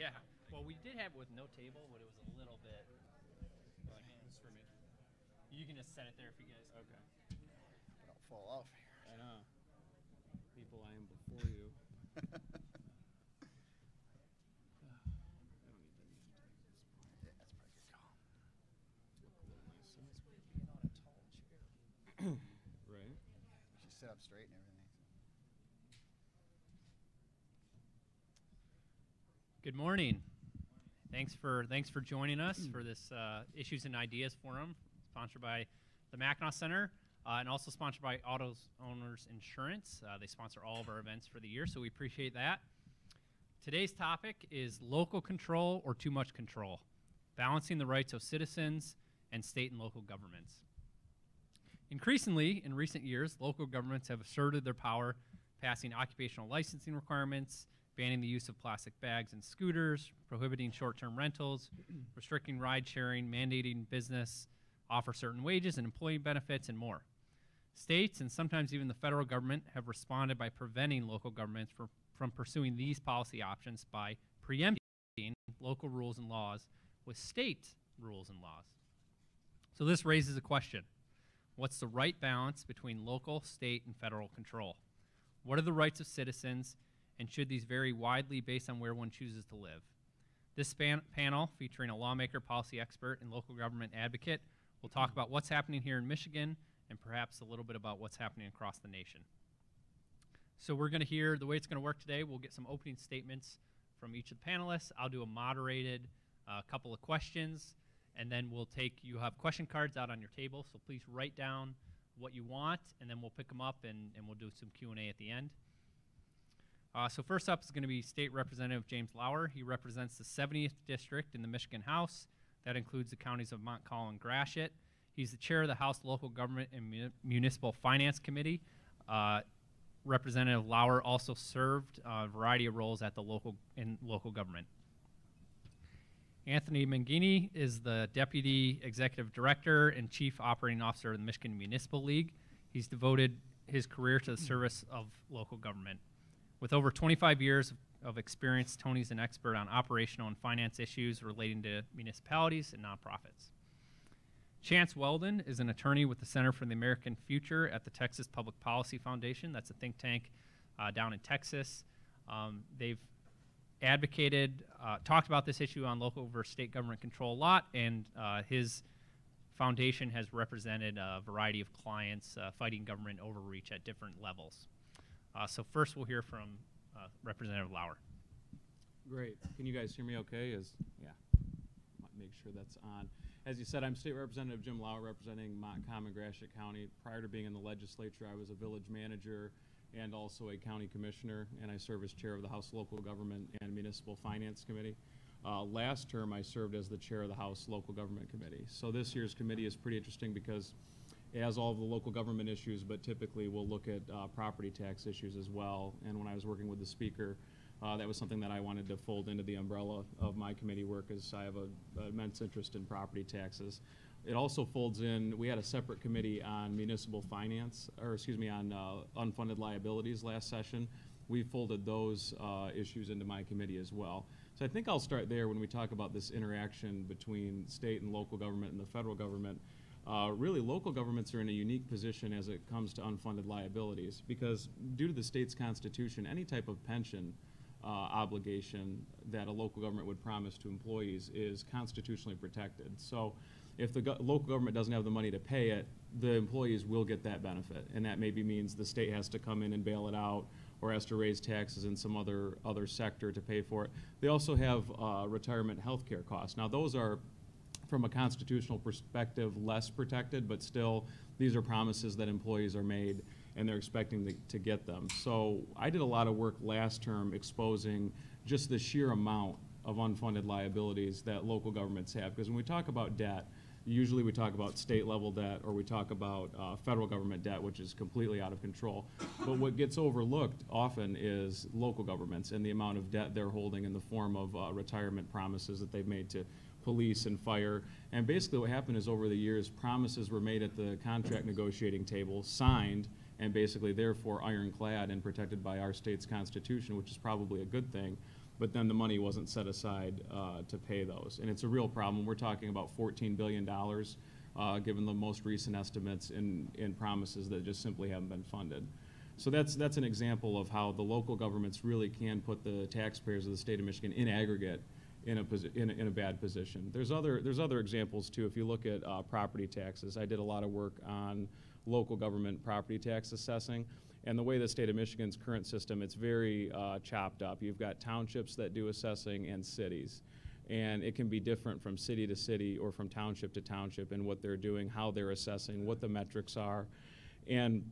stool. Yeah. Well, we did have it with no table, but it was a little bit. Like, this is for me. You can just set it there if you guys. Okay. Don't fall off here. I know. People, I am before you. I don't need the name tags. Yeah, that's probably a good call. Look a little nicer. Being on a tall chair. Right? You should sit up straight and everything. Good morning. Thanks for thanks for joining us for this uh, Issues and Ideas Forum, sponsored by the Mackinac Center, uh, and also sponsored by Autos Owners Insurance. Uh, they sponsor all of our events for the year, so we appreciate that. Today's topic is local control or too much control, balancing the rights of citizens and state and local governments. Increasingly, in recent years, local governments have asserted their power, passing occupational licensing requirements, banning the use of plastic bags and scooters, prohibiting short term rentals, restricting ride sharing, mandating business offer certain wages and employee benefits, and more. States and sometimes even the federal government have responded by preventing local governments from, from pursuing these policy options by preempting local rules and laws with state rules and laws. So this raises a question. What's the right balance between local, state, and federal control? What are the rights of citizens, and should these vary widely based on where one chooses to live? This panel, featuring a lawmaker, policy expert, and local government advocate, will talk about what's happening here in Michigan and perhaps a little bit about what's happening across the nation. So we're going to hear the way it's going to work today. We'll get some opening statements from each of the panelists. I'll do a moderated uh, couple of questions, and then we'll take. You have question cards out on your table, so please write down what you want, and then we'll pick them up and, and we'll do some Q and A at the end. Uh, so first up is going to be State Representative James Lower. He represents the 70th district in the Michigan House. That includes the counties of Montcalm and Gratiot. He's the chair of the House Local Government and Muni- Municipal Finance Committee. Uh, Representative Lower also served uh, a variety of roles at the local in local government. Anthony Minghine is the Deputy Executive Director and Chief Operating Officer of the Michigan Municipal League. He's devoted his career to the service of local government. With over 25 years of experience, Tony's an expert on operational and finance issues relating to municipalities and nonprofits. Chance Weldon is an attorney with the Center for the American Future at the Texas Public Policy Foundation. That's a think tank uh, down in Texas. Um, they've advocated, uh, talked about this issue on local versus state government control a lot, and uh, his foundation has represented a variety of clients uh, fighting government overreach at different levels. Uh, so first, we'll hear from uh, Representative Lower. Great. Can you guys hear me okay? Is yeah. Make sure that's on. As you said, I'm State Representative Jim Lower representing Montcalm and Gratiot County. Prior to being in the legislature, I was a village manager and also a county commissioner, and I serve as chair of the House Local Government and Municipal Finance Committee. Uh, last term, I served as the chair of the House Local Government Committee. So this year's committee is pretty interesting because it has all of the local government issues, but typically we'll look at uh, property tax issues as well. And when I was working with the speaker, uh, that was something that I wanted to fold into the umbrella of my committee work, as I have a, a immense interest in property taxes. It also folds in. We had a separate committee on municipal finance, or excuse me, on uh, unfunded liabilities last session. We folded those uh, issues into my committee as well. So I think I'll start there when we talk about this interaction between state and local government and the federal government. Uh, really, local governments are in a unique position as it comes to unfunded liabilities because, due to the state's constitution, any type of pension uh, obligation that a local government would promise to employees is constitutionally protected. So, if the go- local government doesn't have the money to pay it, the employees will get that benefit, and that maybe means the state has to come in and bail it out, or has to raise taxes in some other other sector to pay for it. They also have uh, retirement health care costs. Now, those are from a constitutional perspective, less protected, but still, these are promises that employees are made and they're expecting to, to get them. So I did a lot of work last term exposing just the sheer amount of unfunded liabilities that local governments have. Because when we talk about debt, usually we talk about state level debt or we talk about uh, federal government debt, which is completely out of control. But what gets overlooked often is local governments and the amount of debt they're holding in the form of uh, retirement promises that they've made to police and fire. And basically what happened is over the years, promises were made at the contract negotiating table, signed, and basically therefore ironclad and protected by our state's constitution, which is probably a good thing. but then the money wasn't set aside uh, to pay those. And it's a real problem. We're talking about $14 billion, uh, given the most recent estimates in, and promises that just simply haven't been funded. So that's, that's an example of how the local governments really can put the taxpayers of the state of Michigan in aggregate in a, in a, in a bad position. There's other, there's other examples too. If you look at uh, property taxes, I did a lot of work on local government property tax assessing. And the way the state of Michigan's current system, it's very uh, chopped up. You've got townships that do assessing and cities. And it can be different from city to city or from township to township in what they're doing, how they're assessing, what the metrics are. And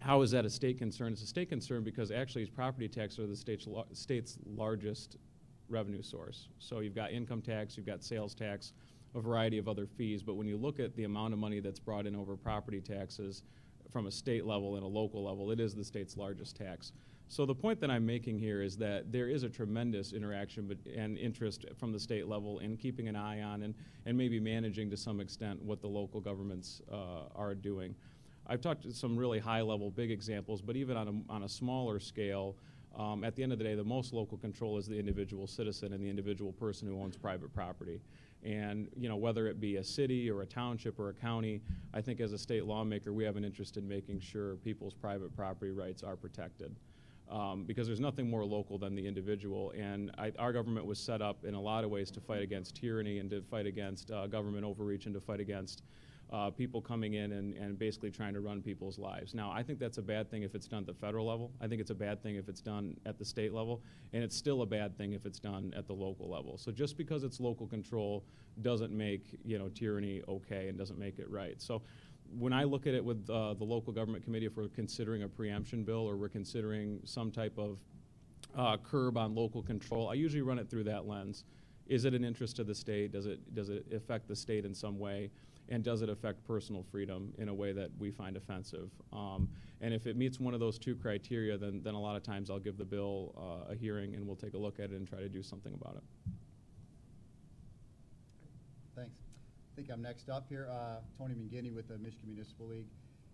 how is that a state concern? It's a state concern because actually property taxes are the state's, state's largest revenue source. So you've got income tax, you've got sales tax, a variety of other fees, but when you look at the amount of money that's brought in over property taxes from a state level and a local level, it is the state's largest tax. So the point that I'm making here is that there is a tremendous interaction bet- and interest from the state level in keeping an eye on and, and maybe managing to some extent what the local governments uh, are doing. I've talked to some really high-level, big examples, but even on a, on a smaller scale, um, at the end of the day, the most local control is the individual citizen and the individual person who owns private property. And, you know, whether it be a city or a township or a county, I think as a state lawmaker, we have an interest in making sure people's private property rights are protected. Um, because there's nothing more local than the individual. And I, our government was set up in a lot of ways to fight against tyranny and to fight against uh, government overreach and to fight against uh, people coming in and, and basically trying to run people's lives. Now, I think that's a bad thing if it's done at the federal level. I think it's a bad thing if it's done at the state level. And it's still a bad thing if it's done at the local level. So just because it's local control doesn't make, you know, tyranny okay and doesn't make it right. So when I look at it with uh, the local government committee, if we're considering a preemption bill or we're considering some type of uh, curb on local control, I usually run it through that lens. Is it an interest to the state? Does it, does it affect the state in some way? And does it affect personal freedom in a way that we find offensive? Um, and if it meets one of those two criteria, then, then a lot of times I'll give the bill uh, a hearing and we'll take a look at it and try to do something about it. Thanks. I think I'm next up here, uh, Tony Minghine with the Michigan Municipal League.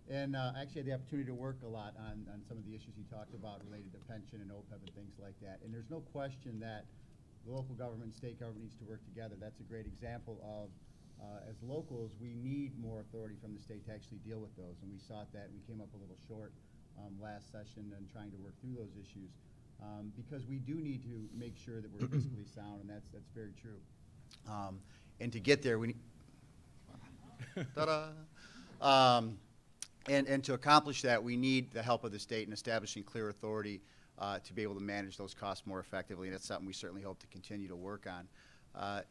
And uh, I actually had the opportunity to work a lot on, on some of the issues you talked about related to pension and OPEB and things like that. And there's no question that the local government and state government needs to work together. That's a great example of, uh, as locals, we need more authority from the state to actually deal with those. And we sought that, we came up a little short um, last session and trying to work through those issues. Um, Because we do need to make sure that we're fiscally sound, and that's, that's very true. Um, And to get there, we need, Ta-da. Um, and, and to accomplish that, we need the help of the state in establishing clear authority uh, to be able to manage those costs more effectively. And that's something we certainly hope to continue to work on. Uh,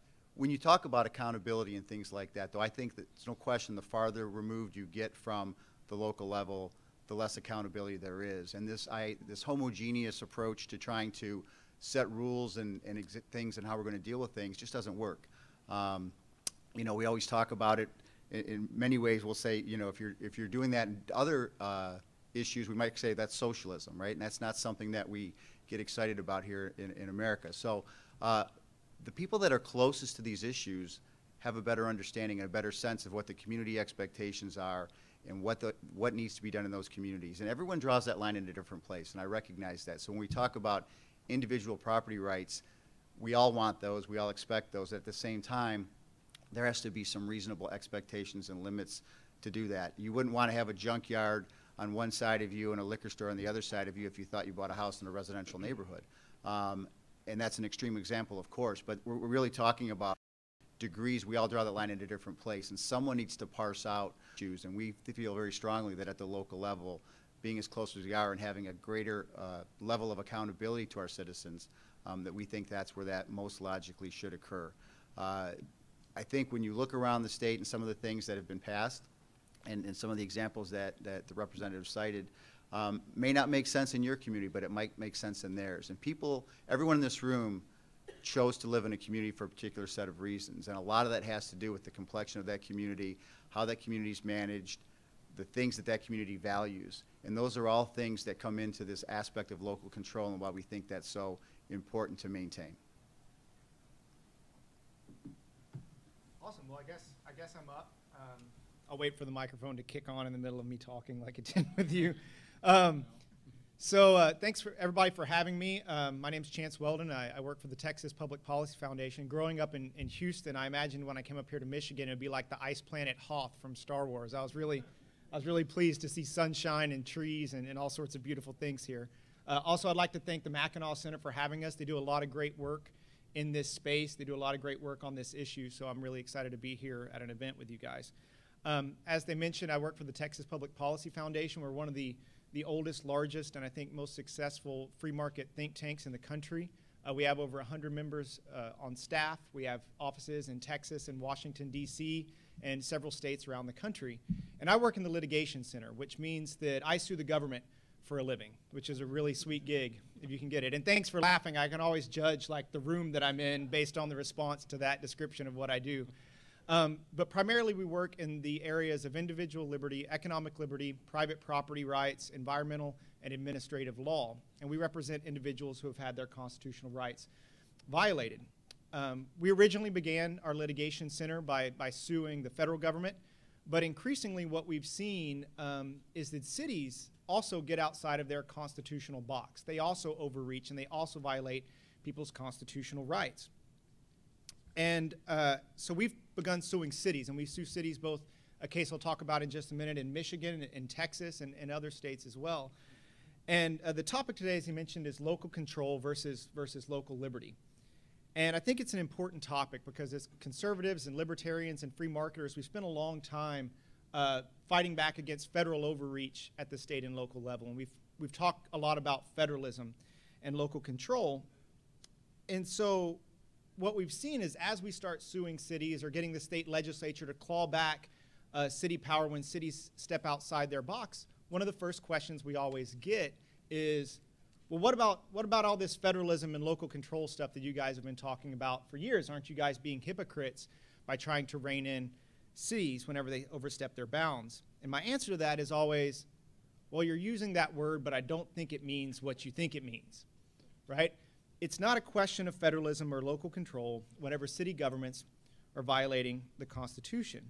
when you talk about accountability and things like that, though, I think that there's no question the farther removed you get from the local level, the less accountability there is. And this, I, this homogeneous approach to trying to set rules and, and things and how we're going to deal with things just doesn't work. Um, you know, we always talk about it in, in many ways. We'll say, you know, if you're if you're doing that in other uh, issues, we might say that's socialism, right? And that's not something that we get excited about here in, in America. So, uh, the people that are closest to these issues have a better understanding and a better sense of what the community expectations are and what the what needs to be done in those communities. And everyone draws that line in a different place, and I recognize that. So when we talk about individual property rights, we all want those, we all expect those. At the same time, there has to be some reasonable expectations and limits to do that. You wouldn't want to have a junkyard on one side of you and a liquor store on the other side of you if you thought you bought a house in a residential neighborhood. Um, and that's an extreme example, of course, but we're, we're really talking about degrees. We all draw that line in a different place, and someone needs to parse out issues. And we feel very strongly that at the local level, being as close as we are and having a greater uh, level of accountability to our citizens, um, that we think that's where that most logically should occur. Uh, I think when you look around the state and some of the things that have been passed, and, and some of the examples that, that the representative cited, um, may not make sense in your community, but it might make sense in theirs. And people, everyone in this room chose to live in a community for a particular set of reasons. And a lot of that has to do with the complexion of that community, how that community is managed, the things that that community values. And those are all things that come into this aspect of local control and why we think that's so important to maintain. Awesome. Well, I guess I guess I'm up. Um, I'll wait for the microphone to kick on in the middle of me talking like it did with you. Um, So uh, thanks for everybody for having me. Um, my is Chance Weldon. I, I work for the Texas Public Policy Foundation. Growing up in, in Houston, I imagined when I came up here to Michigan, it would be like the ice planet Hoth from Star Wars. I was really, I was really pleased to see sunshine and trees and, and all sorts of beautiful things here. Uh, also, I'd like to thank the Mackinac Center for having us. They do a lot of great work in this space. They do a lot of great work on this issue, so I'm really excited to be here at an event with you guys. Um, as they mentioned, I work for the Texas Public Policy Foundation. We're one of the the oldest, largest, and I think most successful free market think tanks in the country. Uh, we have over 100 members uh, on staff. We have offices in Texas and Washington, D.C., and several states around the country. And I work in the litigation center, which means that I sue the government for a living, which is a really sweet gig if you can get it. And thanks for laughing. I can always judge like the room that I'm in based on the response to that description of what I do. Um, but primarily, we work in the areas of individual liberty, economic liberty, private property rights, environmental, and administrative law. And we represent individuals who have had their constitutional rights violated. Um, we originally began our litigation center by, by suing the federal government, but increasingly, what we've seen um, is that cities also get outside of their constitutional box. They also overreach and they also violate people's constitutional rights. And uh, so we've begun suing cities, and we sue cities both, a case I'll talk about in just a minute, in Michigan, and in Texas, and, and other states as well. And uh, the topic today, as he mentioned, is local control versus, versus local liberty. And I think it's an important topic because as conservatives and libertarians and free marketers, we spent a long time uh, fighting back against federal overreach at the state and local level. And we've, we've talked a lot about federalism and local control. And so what we've seen is as we start suing cities or getting the state legislature to claw back uh, city power when cities step outside their box, one of the first questions we always get is, well, what about what about all this federalism and local control stuff that you guys have been talking about for years? Aren't you guys being hypocrites by trying to rein in cities whenever they overstep their bounds? And my answer to that is always, well, you're using that word, but I don't think it means what you think it means, right? It's not a question of federalism or local control whenever city governments are violating the Constitution.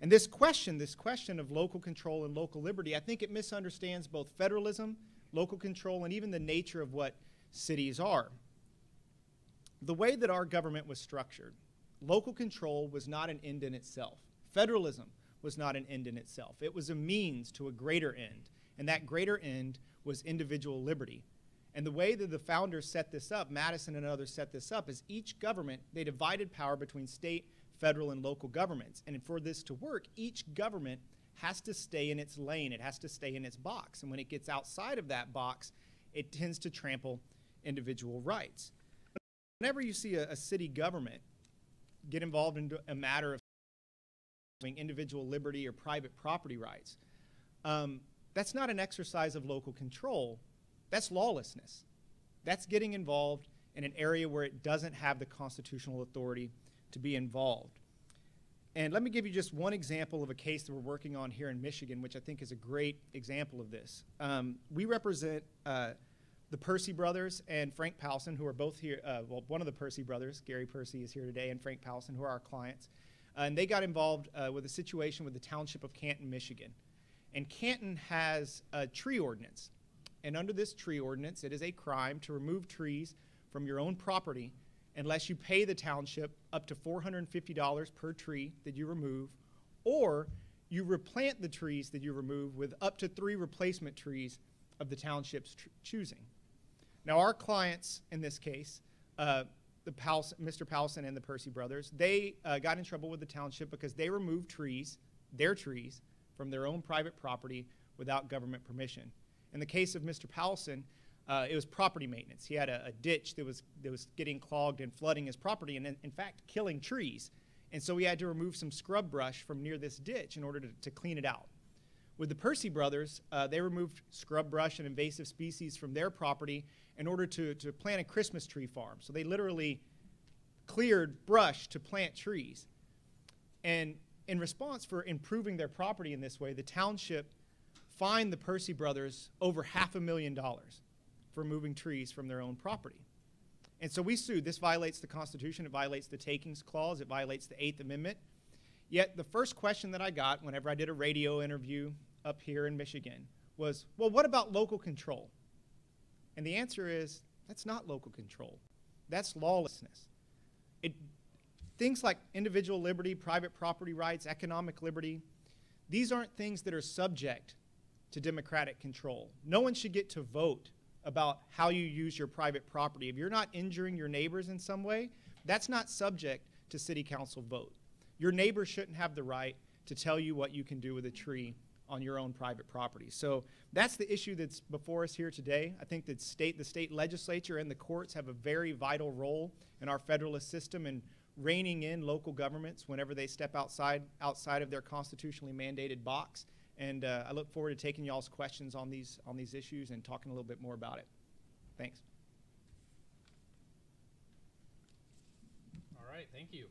And this question, this question of local control and local liberty, I think it misunderstands both federalism, local control, and even the nature of what cities are. The way that our government was structured, local control was not an end in itself. Federalism was not an end in itself. It was a means to a greater end, and that greater end was individual liberty. And the way that the founders set this up, Madison and others set this up, is each government, they divided power between state, federal, and local governments. And for this to work, each government has to stay in its lane, it has to stay in its box. And when it gets outside of that box, it tends to trample individual rights. Whenever you see a, a city government get involved in a matter of individual liberty or private property rights, um, that's not an exercise of local control. That's lawlessness. That's getting involved in an area where it doesn't have the constitutional authority to be involved. And let me give you just one example of a case that we're working on here in Michigan, which I think is a great example of this. Um, we represent uh, the Percy brothers and Frank Powelson, who are both here. Uh, well, one of the Percy brothers, Gary Percy, is here today, and Frank Powelson, who are our clients. Uh, and they got involved uh, with a situation with the township of Canton, Michigan. And Canton has a tree ordinance and under this tree ordinance, it is a crime to remove trees from your own property unless you pay the township up to $450 per tree that you remove, or you replant the trees that you remove with up to three replacement trees of the township's choosing. Now, our clients in this case, uh, the Mr. Powelson and the Percy brothers, they uh, got in trouble with the township because they removed trees, their trees, from their own private property without government permission. In the case of Mr. Powelson, uh, it was property maintenance. He had a, a, ditch that was, that was getting clogged and flooding his property and, in, in, fact, killing trees. And so he had to remove some scrub brush from near this ditch in order to, to clean it out. With the Percy brothers, uh, they removed scrub brush and invasive species from their property in order to, to plant a Christmas tree farm. So they literally cleared brush to plant trees. And in response for improving their property in this way, the township fined the Percy brothers over half a million dollars for moving trees from their own property. And so we sued. This violates the Constitution, it violates the Takings Clause, it violates the Eighth Amendment. Yet the first question that I got whenever I did a radio interview up here in Michigan was, well, what about local control? And the answer is that's not local control. That's lawlessness. It, things like individual liberty, private property rights, economic liberty, these aren't things that are subject to democratic control. No one should get to vote about how you use your private property. If you're not injuring your neighbors in some way, that's not subject to city council vote. Your neighbor shouldn't have the right to tell you what you can do with a tree on your own private property. So that's the issue that's before us here today. I think that state, the state legislature and the courts have a very vital role in our federalist system in reining in local governments whenever they step outside outside of their constitutionally mandated box. And uh, I look forward to taking y'all's questions on these on these issues and talking a little bit more about it. Thanks. All right, thank you.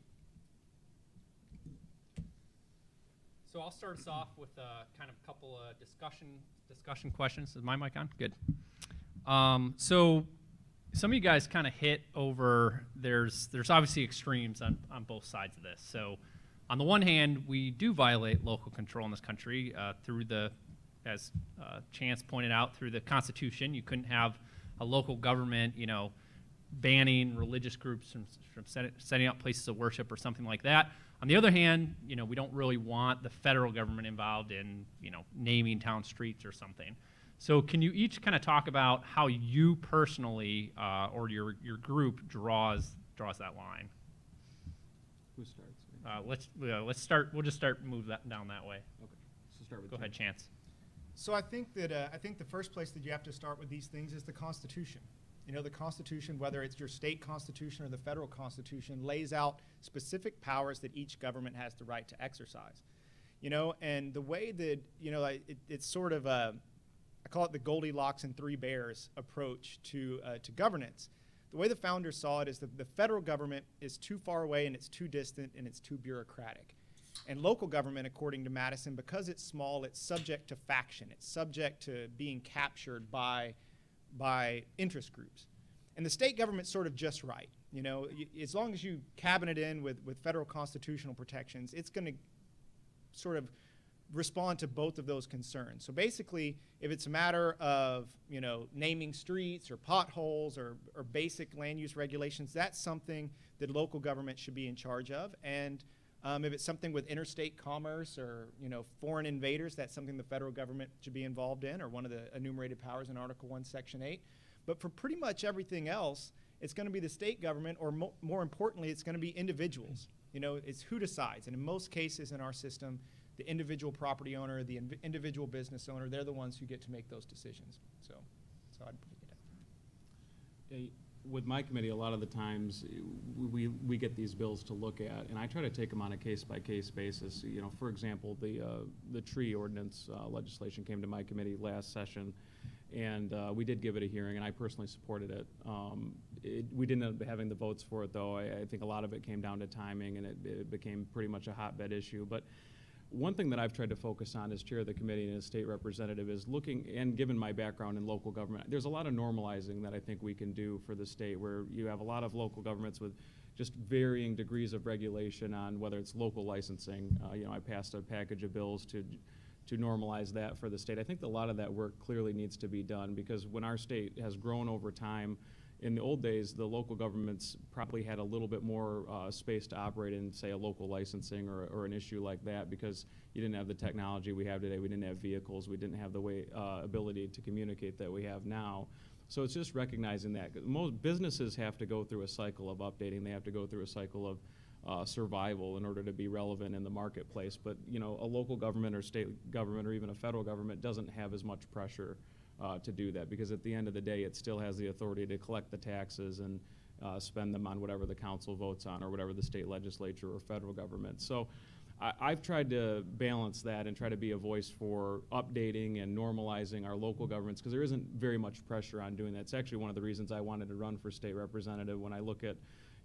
So I'll start us off with a kind of couple of discussion discussion questions. Is my mic on? Good. Um, so some of you guys kind of hit over there's there's obviously extremes on, on both sides of this. So on the one hand, we do violate local control in this country uh, through the, as uh, Chance pointed out, through the Constitution. You couldn't have a local government, you know, banning religious groups from, from set, setting up places of worship or something like that. On the other hand, you know, we don't really want the federal government involved in, you know, naming town streets or something. So can you each kind of talk about how you personally uh, or your, your group draws draws that line? Who starts? Uh, let's uh, let's start. We'll just start move that down that way. Okay, so start with Go Tim. ahead, Chance. So I think that uh, I think the first place that you have to start with these things is the Constitution. You know, the Constitution, whether it's your state constitution or the federal constitution, lays out specific powers that each government has the right to exercise. You know, and the way that you know, it, it's sort of a, I call it the Goldilocks and Three Bears approach to uh, to governance. The way the founders saw it is that the federal government is too far away and it's too distant and it's too bureaucratic. And local government, according to Madison, because it's small, it's subject to faction. It's subject to being captured by, by interest groups. And the state government's sort of just right. You know, as long as you cabinet in with, with federal constitutional protections, it's going to sort of respond to both of those concerns. So basically, if it's a matter of you know naming streets or potholes or, or basic land use regulations, that's something that local government should be in charge of. And um, if it's something with interstate commerce or you know foreign invaders, that's something the federal government should be involved in, or one of the enumerated powers in Article One, Section Eight. But for pretty much everything else, it's going to be the state government, or mo- more importantly, it's going to be individuals. You know, it's who decides. And in most cases in our system, the individual property owner, the inv- individual business owner, they're the ones who get to make those decisions. So, so I'd break it. Yeah, y- With my committee, a lot of the times, we, we get these bills to look at, and I try to take them on a case-by-case basis. You know, for example, the, uh, the tree ordinance uh, legislation came to my committee last session, and uh, we did give it a hearing, and I personally supported it. Um, it. We didn't end up having the votes for it, though. I, I think a lot of it came down to timing, and it, it became pretty much a hotbed issue. But one thing that I've tried to focus on as chair of the committee and as state representative is looking, and given my background in local government, there's a lot of normalizing that I think we can do for the state, where you have a lot of local governments with just varying degrees of regulation on whether it's local licensing. Uh, you know, I passed a package of bills to to normalize that for the state. I think a lot of that work clearly needs to be done because when our state has grown over time, in the old days, the local governments probably had a little bit more uh, space to operate in, say, a local licensing or, or an issue like that because you didn't have the technology we have today. We didn't have vehicles. We didn't have the way uh, ability to communicate that we have now. So it's just recognizing that most businesses have to go through a cycle of updating. They have to go through a cycle of uh, survival in order to be relevant in the marketplace. But you know, a local government or state government or even a federal government doesn't have as much pressure uh, to do that because at the end of the day, it still has the authority to collect the taxes and uh, spend them on whatever the council votes on or whatever the state legislature or federal government. So. I, I've tried to balance that and try to be a voice for updating and normalizing our local governments because there isn't very much pressure on doing that. It's actually one of the reasons I wanted to run for state representative when I look at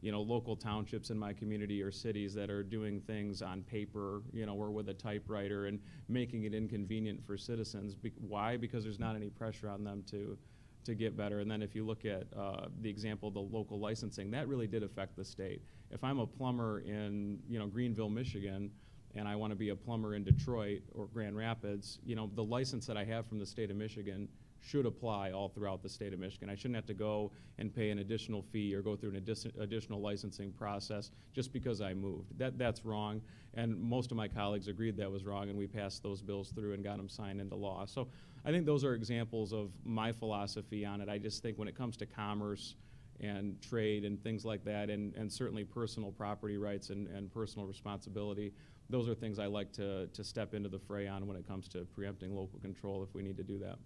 you know, local townships in my community or cities that are doing things on paper, you know, or with a typewriter and making it inconvenient for citizens. Be- why? Because there's not any pressure on them to, to get better. And then if you look at uh, the example of the local licensing, that really did affect the state. If I'm a plumber in, you know, Greenville, Michigan, and I want to be a plumber in Detroit or Grand Rapids, you know, the license that I have from the state of Michigan should apply all throughout the state of Michigan. I shouldn't have to go and pay an additional fee or go through an addition- additional licensing process just because I moved. That, that's wrong, and most of my colleagues agreed that was wrong, and we passed those bills through and got them signed into law. So I think those are examples of my philosophy on it. I just think when it comes to commerce and trade and things like that, and, and certainly personal property rights and, and personal responsibility, those are things I like to, to step into the fray on when it comes to preempting local control if we need to do that.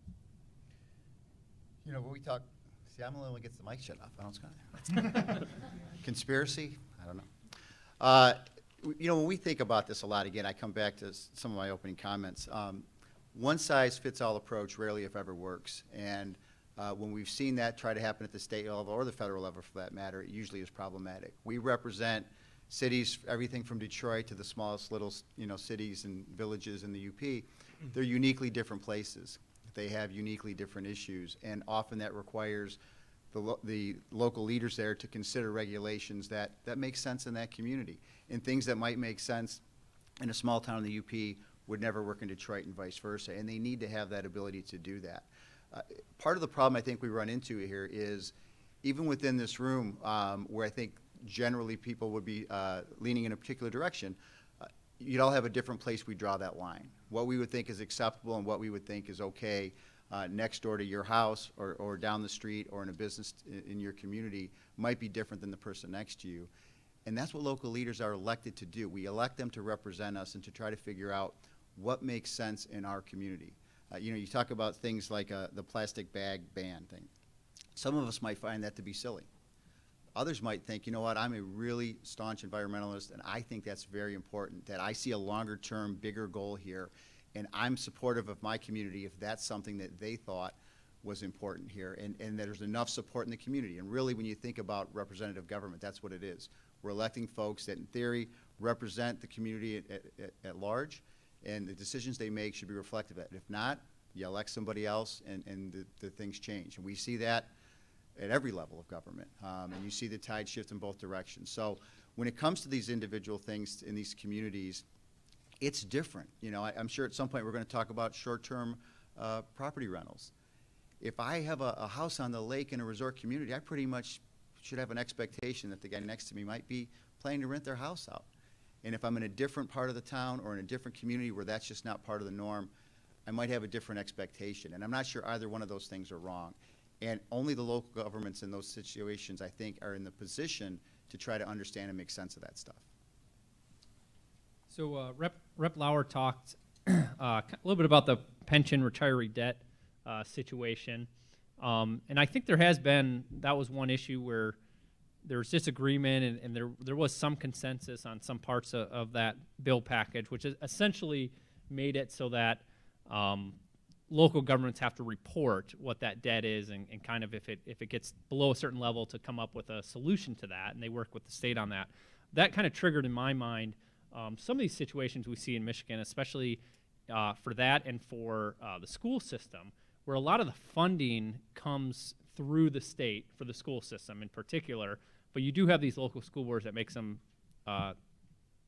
You know, when we talk, see, I'm the only one who gets the mic shut off. I don't know. Conspiracy? I don't know. Uh, You know, when we think about this a lot, again, I come back to some of my opening comments. Um, One size fits all approach rarely if ever works. And uh, when we've seen that try to happen at the state level or the federal level for that matter, it usually is problematic. We represent cities, everything from Detroit to the smallest little, you know, cities and villages in the UP. They're uniquely different places. They have uniquely different issues, and often that requires the, lo- the local leaders there to consider regulations that, that make sense in that community. And things that might make sense in a small town in the UP would never work in Detroit and vice versa, and they need to have that ability to do that. Uh, Part of the problem I think we run into here is, even within this room, um, where I think generally people would be uh, leaning in a particular direction, uh, you'd all have a different place we draw that line. What we would think is acceptable and what we would think is okay uh, next door to your house or, or down the street or in a business in, your community might be different than the person next to you. And that's what local leaders are elected to do. We elect them to represent us and to try to figure out what makes sense in our community. Uh, you know, you talk about things like uh, the plastic bag ban thing. Some of us might find that to be silly. Others might think, you know what, I'm a really staunch environmentalist, and I think that's very important, that I see a longer-term, bigger goal here, and I'm supportive of my community if that's something that they thought was important here, and, and there's enough support in the community. And really, when you think about representative government, that's what it is. We're electing folks that, in theory, represent the community at, at, at large, and the decisions they make should be reflective of that. If not, you elect somebody else, and, and the, the things change. And we see that at every level of government, um, and you see the tide shift in both directions. So when it comes to these individual things in these communities, it's different. You know, I, I'm sure at some point we're going to talk about short-term uh, property rentals. If I have a, a house on the lake in a resort community, I pretty much should have an expectation that the guy next to me might be planning to rent their house out. And if I'm in a different part of the town or in a different community where that's just not part of the norm, I might have a different expectation. And I'm not sure either one of those things are wrong. And only the local governments in those situations, I think, are in the position to try to understand and make sense of that stuff. So uh, Rep. Rep. Lower talked uh, a little bit about the pension retiree debt uh, situation, um, and I think there has been that was one issue where there was disagreement, and, and there there was some consensus on some parts of, of that bill package, which essentially made it so that um, local governments have to report what that debt is, and, and kind of if it if it gets below a certain level to come up with a solution to that, and they work with the state on that. That kind of triggered in my mind um, some of these situations we see in Michigan, especially uh, for that and for uh, the school system, where a lot of the funding comes through the state for the school system in particular, but you do have these local school boards that make some uh,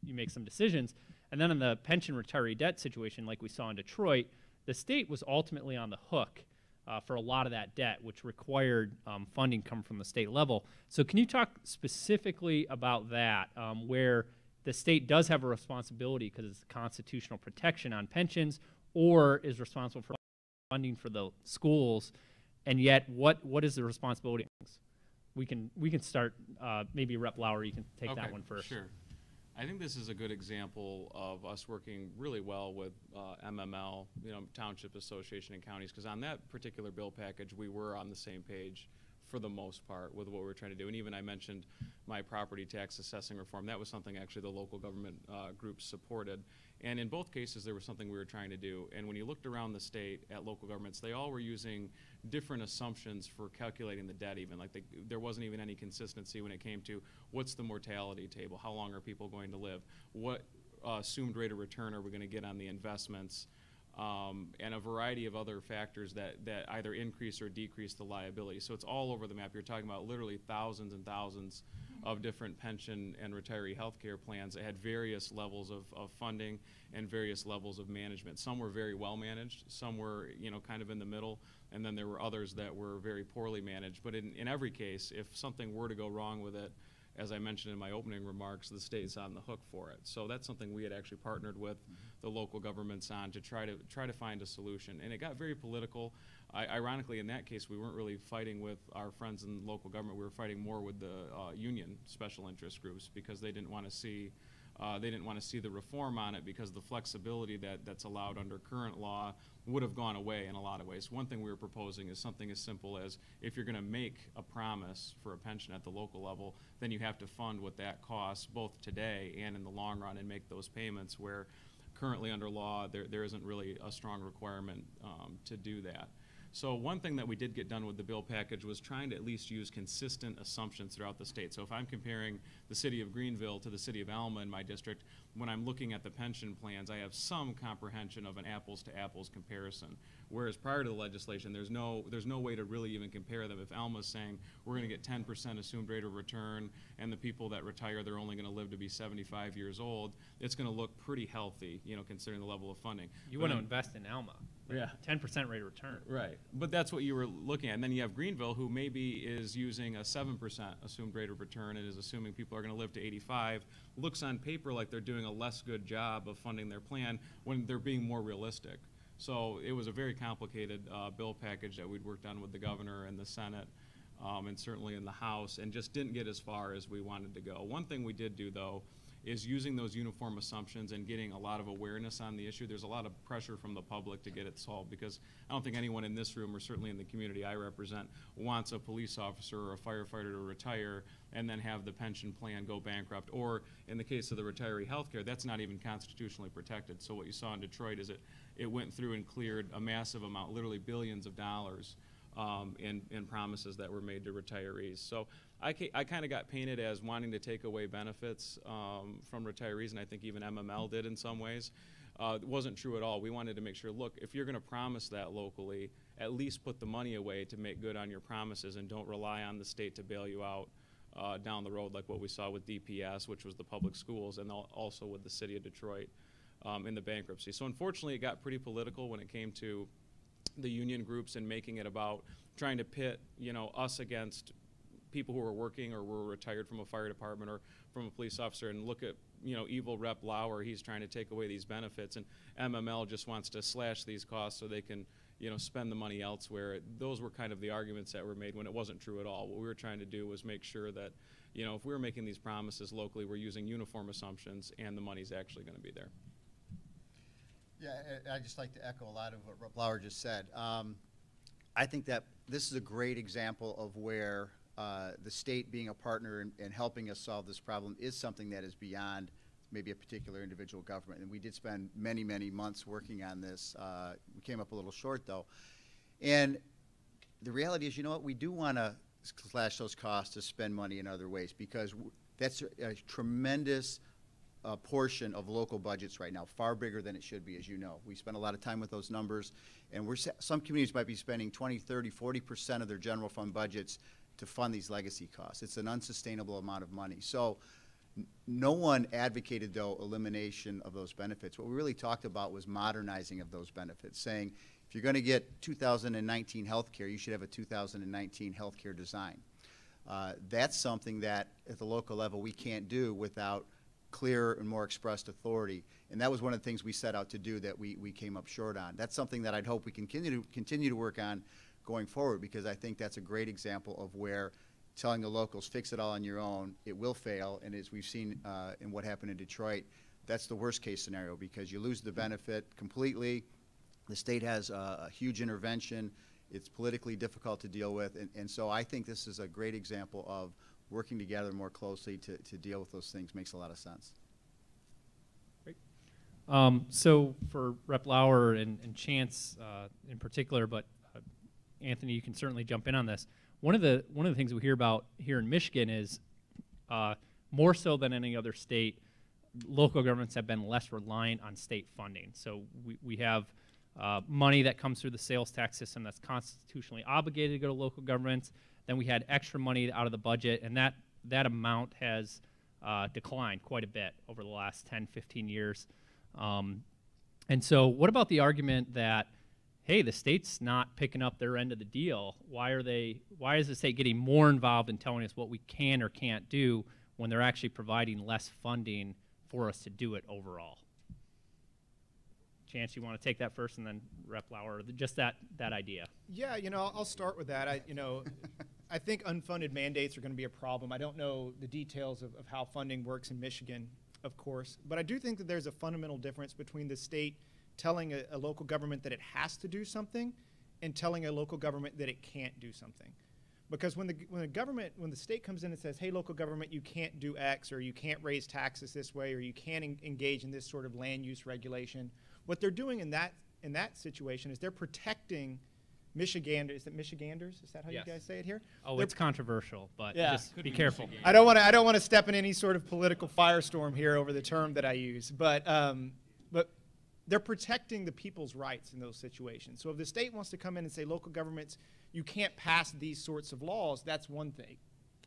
you make some decisions. And then in the pension retiree debt situation, like we saw in Detroit, the state was ultimately on the hook uh, for a lot of that debt, which required um, funding come from the state level. So, can you talk specifically about that, um, where the state does have a responsibility because it's constitutional protection on pensions, or is responsible for funding for the schools, and yet what what is the responsibility? We can we can start uh, maybe Rep Lower, you can take that one first. Sure. I think this is a good example of us working really well with uh, MML, you know, Township Association and counties, because on that particular bill package, we were on the same page for the most part with what we were trying to do. And even I mentioned my property tax assessing reform. That was something actually the local government uh, groups supported. And in both cases, there was something we were trying to do. And when you looked around the state at local governments, they all were using different assumptions for calculating the debt even. Like they, there wasn't even any consistency when it came to what's the mortality table? How long are people going to live? What uh, assumed rate of return are we going to get on the investments? um, and a variety of other factors that, that either increase or decrease the liability. So it's all over the map. You're talking about literally thousands and thousands of different pension and retiree health care plans that had various levels of, of funding and various levels of management. Some were very well managed, some were, you know, kind of in the middle, and then there were others that were very poorly managed. But in, in every case, if something were to go wrong with it, as I mentioned in my opening remarks, the state's on the hook for it. So that's something we had actually partnered with the local governments on to try to try to find a solution. And it got very political. I, ironically, in that case, we weren't really fighting with our friends in local government. We were fighting more with the uh, union special interest groups because they didn't want to see uh, they didn't want to see the reform on it because the flexibility that, that's allowed under current law would have gone away in a lot of ways. One thing we were proposing is something as simple as if you're going to make a promise for a pension at the local level, then you have to fund what that costs both today and in the long run and make those payments where currently under law there, there isn't really a strong requirement um, to do that. So one thing that we did get done with the bill package was trying to at least use consistent assumptions throughout the state. So if I'm comparing the city of Greenville to the city of Alma in my district, when I'm looking at the pension plans, I have some comprehension of an apples to apples comparison. Whereas prior to the legislation, there's no there's no way to really even compare them. If Alma's saying we're going to get 10% assumed rate of return, and the people that retire they're only going to live to be 75 years old, it's going to look pretty healthy, you know, considering the level of funding. You want to in- invest in Alma. Yeah. Ten percent rate of return. Right, but that's what you were looking at. And then you have Greenville, who maybe is using a seven percent assumed rate of return and is assuming people are gonna live to eighty-five. Looks on paper like they're doing a less good job of funding their plan when they're being more realistic. So it was a very complicated, uh, bill package that we'd worked on with the governor and the Senate, um, and certainly in the House, and just didn't get as far as we wanted to go. One thing we did do, though, is using those uniform assumptions and getting a lot of awareness on the issue. There's a lot of pressure from the public to get it solved because I don't think anyone in this room or certainly in the community I represent wants a police officer or a firefighter to retire and then have the pension plan go bankrupt. Or in the case of the retiree health care, that's not even constitutionally protected. So what you saw in Detroit is it, it went through and cleared a massive amount, literally billions of dollars um, in, in promises that were made to retirees. So I, I kind of got painted as wanting to take away benefits um, from retirees, and I think even MML did in some ways. Uh, it wasn't true at all. We wanted to make sure, look, if you're going to promise that locally, at least put the money away to make good on your promises and don't rely on the state to bail you out uh, down the road, like what we saw with DPS, which was the public schools, and also with the city of Detroit um, in the bankruptcy. So unfortunately, it got pretty political when it came to the union groups and making it about trying to pit, you know, us against people who are working or were retired from a fire department or from a police officer and look at, you know, evil Rep Lower, he's trying to take away these benefits and MML just wants to slash these costs so they can, you know, spend the money elsewhere. Those were kind of the arguments that were made when it wasn't true at all. What we were trying to do was make sure that, you know, if we were making these promises locally, we're using uniform assumptions and the money's actually going to be there. Yeah, I- I'd just like to echo a lot of what Rep. Lower just said. Um, I think that this is a great example of where uh, the state being a partner and, in helping us solve this problem is something that is beyond maybe a particular individual government. And we did spend many, many months working on this. Uh, we came up a little short, though. And the reality is, you know what, we do want to slash those costs to spend money in other ways because that's a a tremendous uh, portion of local budgets right now, far bigger than it should be, as you know. We spend a lot of time with those numbers, and we're, some communities might be spending 20, 30, 40% of their general fund budgets to fund these legacy costs. It's an unsustainable amount of money. So no one advocated, though, elimination of those benefits. What we really talked about was modernizing of those benefits, saying if you're going to get 2019 health care, you should have a 2019 health care design. Uh, that's something that at the local level we can't do without clearer and more expressed authority. And that was one of the things we set out to do that we, we came up short on. That's something that I'd hope we can continue to, continue to work on going forward because I think that's a great example of where telling the locals, fix it all on your own, it will fail. And as we've seen uh, in what happened in Detroit, that's the worst case scenario because you lose the benefit completely. The state has a, huge intervention. It's politically difficult to deal with. And, and so I think this is a great example of working together more closely to, to deal with those things makes a lot of sense. Um, so for Rep. Lower and, and Chance uh, in particular, but Anthony, you can certainly jump in on this. One of the one of the things we hear about here in Michigan is uh, more so than any other state, local governments have been less reliant on state funding. So we, we have uh, money that comes through the sales tax system that's constitutionally obligated to go to local governments. Then we had extra money out of the budget, and that, that amount has uh, declined quite a bit over the last 10, 15 years. Um, and so, what about the argument that, hey, the state's not picking up their end of the deal? Why are they? Why is the state getting more involved in telling us what we can or can't do when they're actually providing less funding for us to do it overall? Chance, you want to take that first, and then Rep Lower, just that that idea. Yeah, you know, I'll- I'll start with that. I, you know, I think unfunded mandates are going to be a problem. I don't know the details of, of how funding works in Michigan, of course, but I do think that there's a fundamental difference between the state telling a, a local government that it has to do something and telling a local government that it can't do something. Because when the, when the government, when the state comes in and says, hey, local government, you can't do X, or you can't raise taxes this way, or you can't en- engage in this sort of land use regulation, what they're doing in that, in that situation is they're protecting Michiganders. Is that Michiganders? Is that how Yes. you guys say it here? Oh, They're it's controversial, but Yeah. just Could be be careful. I don't want to. I don't want to step in any sort of political firestorm here over the term that I use, but um, but they're protecting the people's rights in those situations. So if the state wants to come in and say, local governments, you can't pass these sorts of laws, that's one thing.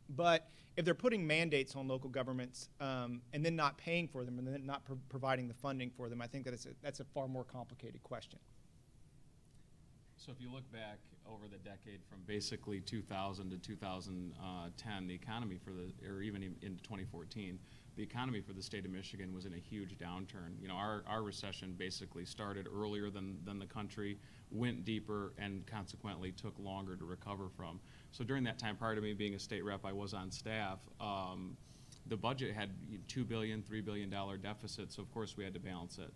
But if they're putting mandates on local governments um, and then not paying for them and then not pro- providing the funding for them, I think that it's a, that's a far more complicated question. So if you look back over the decade from basically 2000 to 2010, the economy for the, or even in- into 2014, the economy for the state of Michigan was in a huge downturn. You know, our, our recession basically started earlier than, than the country, went deeper, and consequently took longer to recover from. So during that time, prior to me being a state rep, I was on staff. Um, the budget had two billion, three billion dollar deficit, so of course we had to balance it.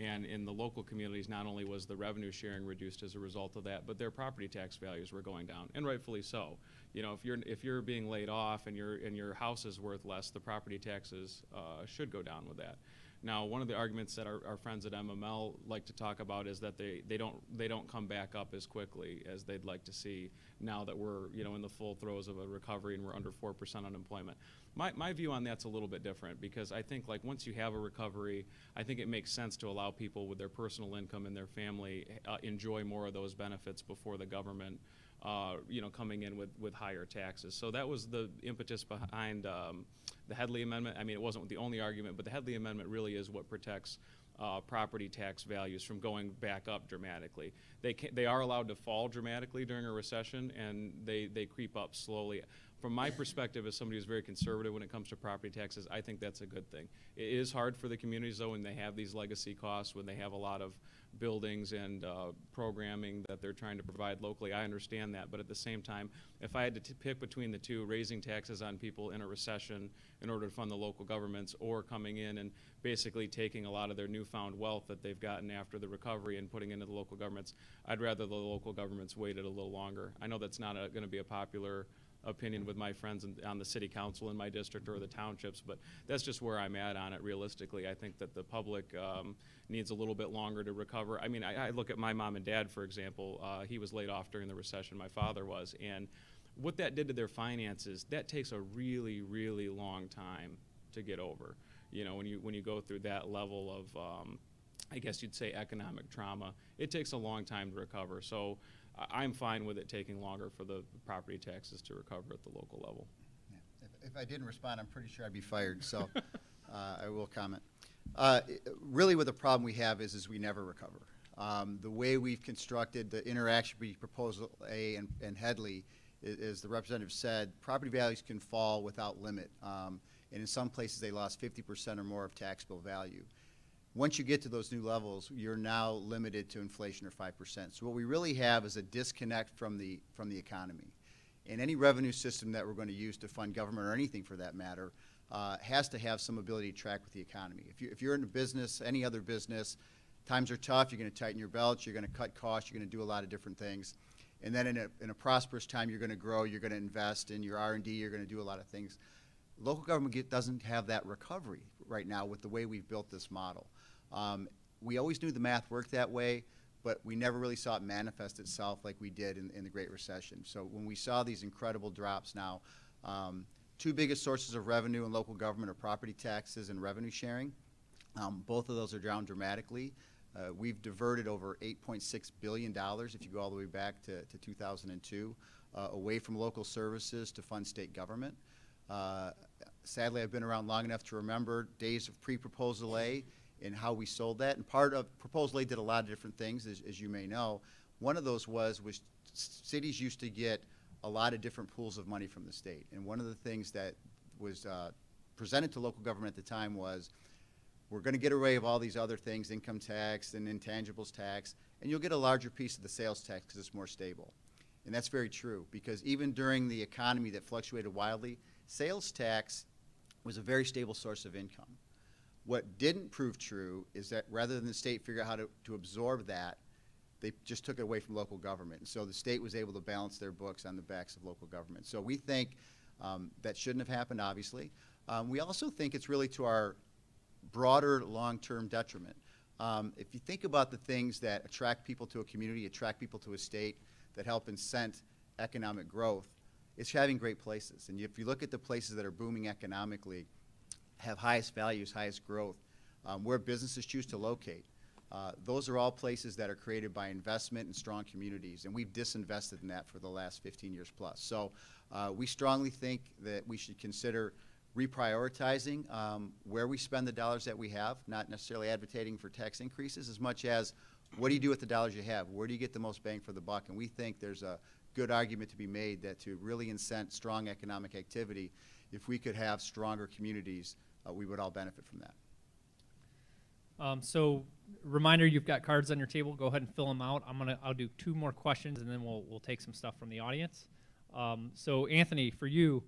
And in the local communities, not only was the revenue sharing reduced as a result of that, but their property tax values were going down, and rightfully so. You know, if you're if you're being laid off and your and your house is worth less, the property taxes uh, should go down with that. Now, one of the arguments that our, our friends at MML like to talk about is that they, they don't they don't come back up as quickly as they'd like to see now that we're you know in the full throes of a recovery and we're under four percent unemployment. My, my view on that's a little bit different because I think like once you have a recovery, I think it makes sense to allow people with their personal income and their family uh, enjoy more of those benefits before the government uh, you know, coming in with, with higher taxes. So that was the impetus behind um, the Headlee Amendment. I mean, it wasn't the only argument, but the Headlee Amendment really is what protects uh, property tax values from going back up dramatically. They, can, they are allowed to fall dramatically during a recession, and they, they creep up slowly. From my perspective, as somebody who's very conservative when it comes to property taxes, I think that's a good thing. It is hard for the communities, though, when they have these legacy costs, when they have a lot of buildings and uh, programming that they're trying to provide locally. I understand that, but at the same time, if I had to pick between the two, raising taxes on people in a recession in order to fund the local governments, or coming in and basically taking a lot of their newfound wealth that they've gotten after the recovery and putting into the local governments, I'd rather the local governments waited a little longer. I know that's not going to be a popular opinion with my friends in, on the city council in my district or the townships, but that's just where I'm at on it realistically. I think that the public um, needs a little bit longer to recover. I mean, I, I look at my mom and dad, for example. Uh, he was laid off during the recession, my father was, and what that did to their finances, that takes a really, really long time to get over. You know, when you, when you go through that level of, um, I guess you'd say economic trauma, it takes a long time to recover. So I- I'm fine with it taking longer for the property taxes to recover at the local level. If, if I didn't respond, I'm pretty sure I'd be fired, so uh, I will comment. Uh, really, what the problem we have is, is we never recover. Um, the way we've constructed the interaction between Proposal A and, and Headlee, i- as the representative said, property values can fall without limit. Um, and in some places, they lost 50% or more of taxable value. Once you get to those new levels, you're now limited to inflation or 5%. So what we really have is a disconnect from the, from the economy. And any revenue system that we're going to use to fund government or anything for that matter uh, has to have some ability to track with the economy. If, you, if you're in a business, any other business, times are tough, you're going to tighten your belts, you're going to cut costs, you're going to do a lot of different things. And then in a, in a prosperous time, you're going to grow, you're going to invest in your R&D, you're going to do a lot of things. Local government get, doesn't have that recovery right now with the way we've built this model. Um, we always knew the math worked that way, but we never really saw it manifest itself like we did in, in the Great Recession. So when we saw these incredible drops now, um, two biggest sources of revenue in local government are property taxes and revenue sharing. Um, both of those are down dramatically. Uh, we've diverted over $8.6 billion, if you go all the way back to, to 2002, uh, away from local services to fund state government. Uh, sadly, I've been around long enough to remember days of pre-proposal A and how we sold that. And part of Proposal A did a lot of different things, as, as you may know. One of those was, was cities used to get a lot of different pools of money from the state. And one of the things that was uh, presented to local government at the time was, we're going to get away of all these other things, income tax and intangibles tax, and you'll get a larger piece of the sales tax because it's more stable. And that's very true, because even during the economy that fluctuated wildly, sales tax was a very stable source of income. What didn't prove true is that rather than the state figure out how to, to absorb that, they just took it away from local government. And so the state was able to balance their books on the backs of local government. So we think um, that shouldn't have happened, obviously. Um, we also think it's really to our broader long-term detriment. Um, if you think about the things that attract people to a community, attract people to a state, that help incent economic growth, it's having great places. And if you look at the places that are booming economically, have highest values, highest growth, um, where businesses choose to locate, uh, those are all places that are created by investment and strong communities, and we've disinvested in that for the last 15 years plus. So uh, we strongly think that we should consider reprioritizing um, where we spend the dollars that we have, not necessarily advocating for tax increases as much as what do you do with the dollars you have? Where do you get the most bang for the buck? And we think there's a good argument to be made that to really incent strong economic activity, if we could have stronger communities, uh, we would all benefit from that. Um, so, reminder, you've got cards on your table. Go ahead and fill them out. I'm gonna, I'll do two more questions, and then we'll we'll take some stuff from the audience. Um, so, Anthony, for you,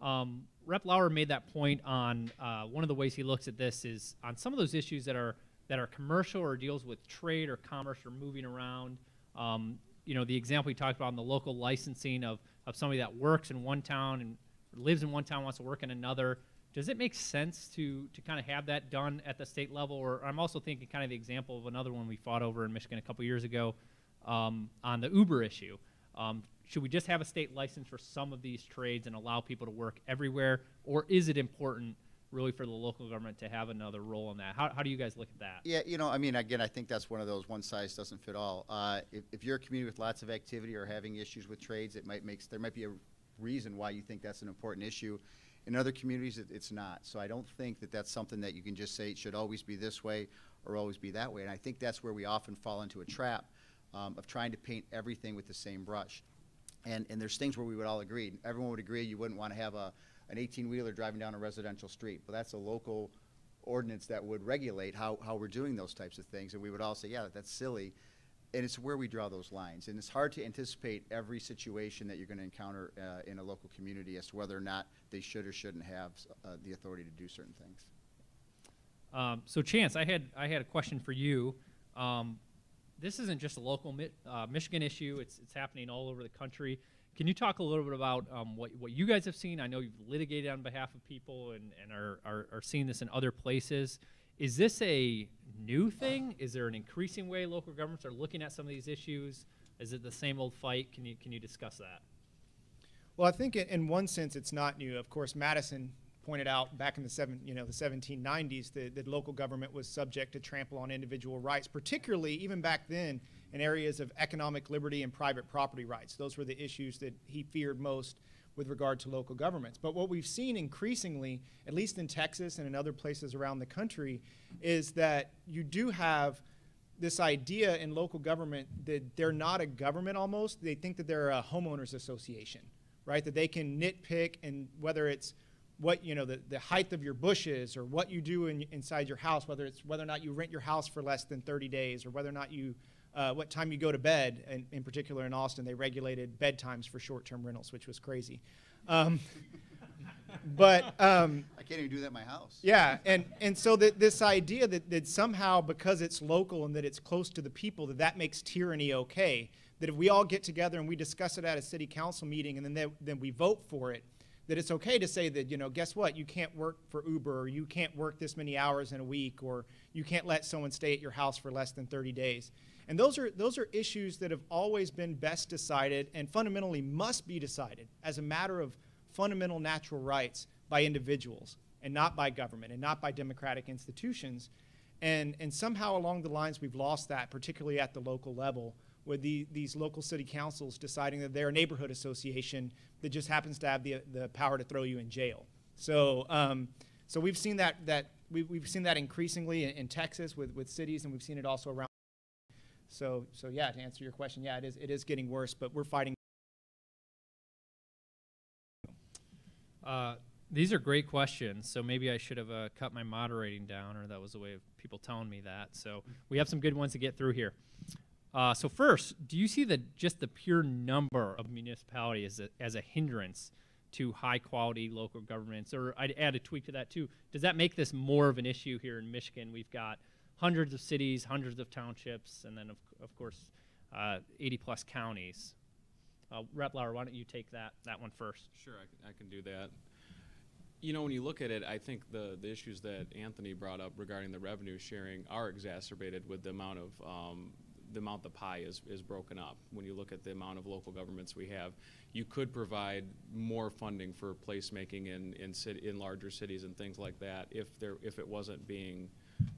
um, Rep Lower made that point on uh, one of the ways he looks at this is on some of those issues that are that are commercial or deals with trade or commerce or moving around. Um, you know, the example he talked about in the local licensing of of somebody that works in one town and lives in one town wants to work in another does it make sense to to kind of have that done at the state level? Or i'm also thinking kind of the example of another one we fought over in michigan a couple years ago um, on the uber issue. Um, should we just have a state license for some of these trades and allow people to work everywhere? Or is it important really for the local government to have another role in that? How, how do you guys look at that? Yeah, you know, I mean, again, I think that's one of those one size doesn't fit all. Uh, if, if you're a community with lots of activity or having issues with trades, it might make, there might be a reason why you think that's an important issue. In other communities, it, it's not. So I don't think that that's something that you can just say it should always be this way or always be that way. And I think that's where we often fall into a trap um, of trying to paint everything with the same brush. And, and there's things where we would all agree. Everyone would agree you wouldn't want to have a, an 18-wheeler driving down a residential street. But that's a local ordinance that would regulate how, how we're doing those types of things. And we would all say, yeah, that's silly. And it's where we draw those lines. And it's hard to anticipate every situation that you're going to encounter uh, in a local community as to whether or not they should or shouldn't have uh, the authority to do certain things. Um, so, Chance, I had I had a question for you. Um, this isn't just a local Mi- uh, Michigan issue; it's it's happening all over the country. Can you talk a little bit about um, what what you guys have seen? I know you've litigated on behalf of people and and are, are are seeing this in other places. Is this a new thing? Is there an increasing way local governments are looking at some of these issues? Is it the same old fight? Can you can you discuss that? Well, I think in, in one sense it's not new. Of course, Madison pointed out back in the seven, you know, the 1790s that, that local government was subject to trample on individual rights, particularly even back then in areas of economic liberty and private property rights. Those were the issues that he feared most with regard to local governments. But what we've seen increasingly, at least in Texas and in other places around the country, is that you do have this idea in local government that they're not a government almost. They think that they're a homeowners association, right? That they can nitpick and whether it's what you know the, the height of your bushes or what you do in, inside your house whether it's whether or not you rent your house for less than 30 days or whether or not you uh, what time you go to bed and in particular in austin they regulated bedtimes for short-term rentals which was crazy um, but um, I can't even do that in my house. yeah, and, and so that this idea that, that somehow because it's local and that it's close to the people, that that makes tyranny okay. That if we all get together and we discuss it at a city council meeting and then they, then we vote for it, that it's okay to say that, you know, guess what? You can't work for Uber or you can't work this many hours in a week or you can't let someone stay at your house for less than 30 days. And those are, those are issues that have always been best decided and fundamentally must be decided as a matter of fundamental natural rights by individuals and not by government and not by democratic institutions. And, and somehow along the lines, we've lost that, particularly at the local level, with the, these local city councils deciding that they're a neighborhood association that just happens to have the, the power to throw you in jail. So, um, so we've seen that, that we've, we've seen that increasingly in, in Texas with, with cities, and we've seen it also around. So, so yeah, to answer your question, yeah, it is, it is getting worse, but we're fighting. Uh, these are great questions, so maybe I should have uh, cut my moderating down, or that was a way of people telling me that. So we have some good ones to get through here. Uh, so first, do you see the just the pure number of municipalities as a, as a hindrance to high quality local governments? Or I'd add a tweak to that too. Does that make this more of an issue here in Michigan? We've got hundreds of cities, hundreds of townships, and then of, of course, uh, 80 plus counties. Uh, Rep Lower, why don't you take that that one first? Sure, I can, I can do that. You know, when you look at it, I think the, the issues that Anthony brought up regarding the revenue sharing are exacerbated with the amount of, um, the amount the pie is, is broken up. When you look at the amount of local governments we have, you could provide more funding for placemaking in, in city, in larger cities and things like that if there, if it wasn't being,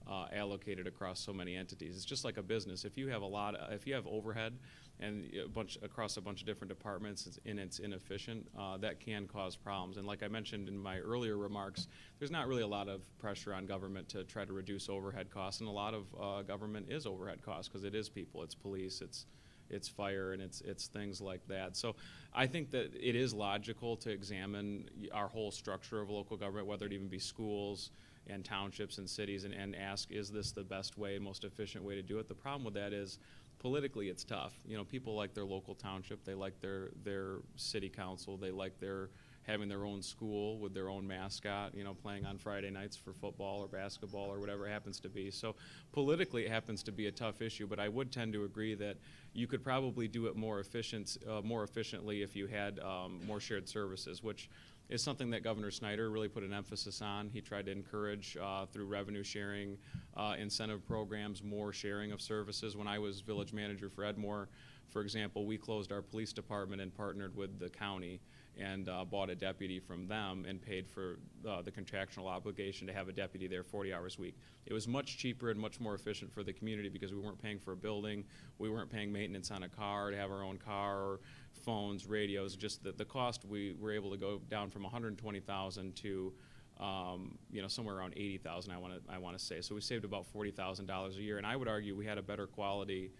uh, allocated across so many entities. It's just like a business. If you have a lot, of, if you have overhead and a bunch across a bunch of different departments it's- and it's inefficient, uh, that can cause problems. And like I mentioned in my earlier remarks, there's not really a lot of pressure on government to try to reduce overhead costs, and a lot of uh, government is overhead costs because it is people, it's police, it's it's fire and it's it's things like that. So I think that it is logical to examine our whole structure of local government, whether it even be schools and townships and cities, and, and ask, is this the best way, most efficient way to do it? The problem with that is politically it's tough. You know, people like their local township, they like their their city council, they like their having their own school with their own mascot, you know, playing on Friday nights for football or basketball or whatever it happens to be. So politically it happens to be a tough issue, but I would tend to agree that you could probably do it more efficient, uh, more efficiently if you had um, more shared services, which is something that Governor Snyder really put an emphasis on. He tried to encourage uh, through revenue sharing, uh, incentive programs, more sharing of services. When I was village manager for Edmore, for example, we closed our police department and partnered with the county and uh, bought a deputy from them and paid for uh, the contractual obligation to have a deputy there 40 hours a week. It was much cheaper and much more efficient for the community because we weren't paying for a building, we weren't paying maintenance on a car to have our own car phones, radios. Just the, the cost we were able to go down from 120,000 to um, you know somewhere around 80,000. I want to I want to say so we saved about 40,000 dollars a year, and I would argue we had a better quality